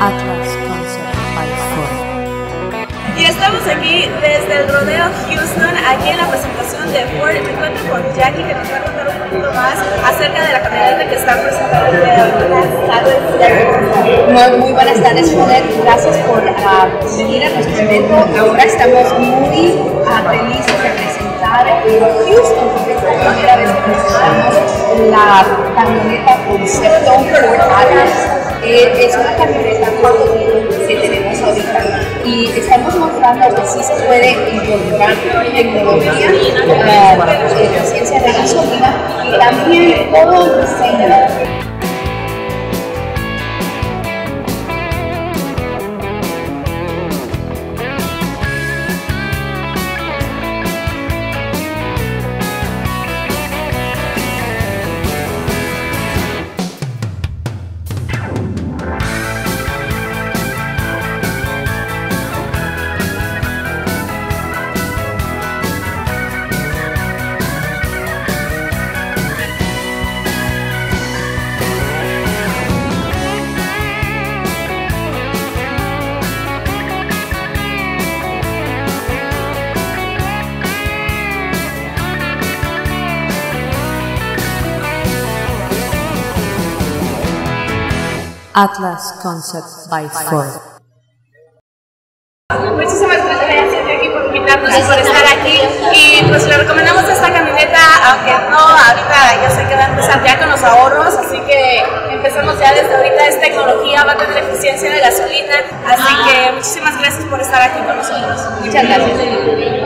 Atlas Concept by Ford. Y estamos aquí desde el Rodeo Houston, aquí en la presentación de Ford. Me encuentro con Jackie que nos va a contar un poquito más acerca de la camioneta que están presentando el día de hoy. Muy, muy buenas tardes, Joder. Gracias por ah, venir a nuestro evento. Ahora estamos muy ah, felices de presentar en Houston, porque es la primera vez que presentamos la camioneta concepto Ford Atlas. Eh, es una camioneta estamos mostrando que sí se puede incorporar tecnología, uh, eficiencia de gasolina y también todo el diseño Atlas Concept by Ford. Muchísimas gracias Jackie por invitarnos y por estar aquí. Y pues le recomendamos esta camioneta aunque no ahorita yo sé que va a empezar ya con los ahorros así que empezamos ya desde ahorita. Es tecnología va a tener eficiencia de gasolina así que muchísimas gracias por estar aquí con nosotros. Muchas gracias